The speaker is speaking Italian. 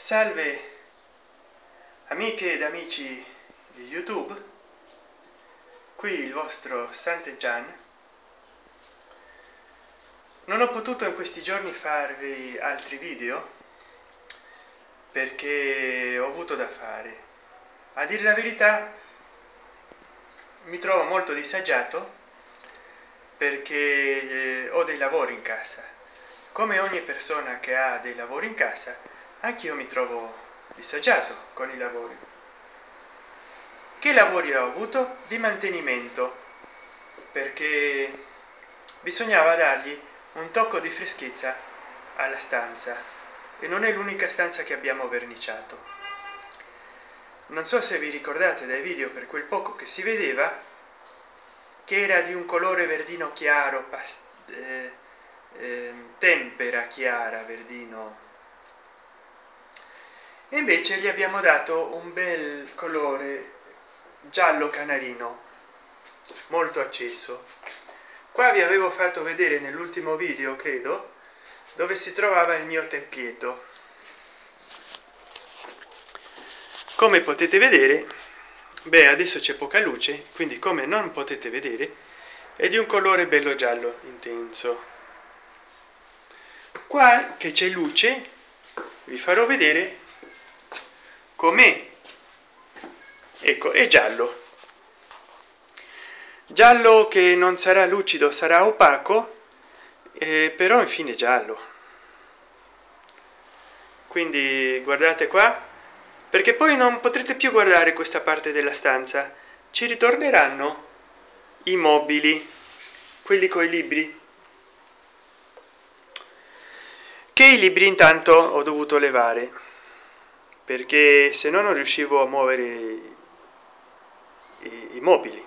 salve amiche ed amici di youtube. Qui il vostro sant'egian non ho potuto in questi giorni farvi altri video perché ho avuto da fare. A dire la verità mi trovo molto disagiato perché eh, ho dei lavori in casa. Come ogni persona che ha dei lavori in casa anch'io mi trovo disagiato con i lavori. Che lavori ho avuto? Di mantenimento. Perché bisognava dargli un tocco di freschezza alla stanza. E non è l'unica stanza che abbiamo verniciato. Non so se vi ricordate dai video per quel poco che si vedeva che era di un colore verdino chiaro eh, eh, tempera chiara verdino e invece gli abbiamo dato un bel colore giallo canarino molto acceso. Qua vi avevo fatto vedere nell'ultimo video credo dove si trovava il mio tempietto come potete vedere beh adesso c'è poca luce quindi come non potete vedere è di un colore bello giallo intenso. Qua che c'è luce vi farò vedere com'è ecco è giallo. Giallo che non sarà lucido sarà opaco eh, però infine giallo. Quindi guardate qua perché poi non potrete più guardare questa parte della stanza. Ci ritorneranno i mobili quelli con i libri. Che i libri intanto ho dovuto levare perché se no non riuscivo a muovere i, i mobili